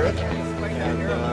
Europe. And, uh,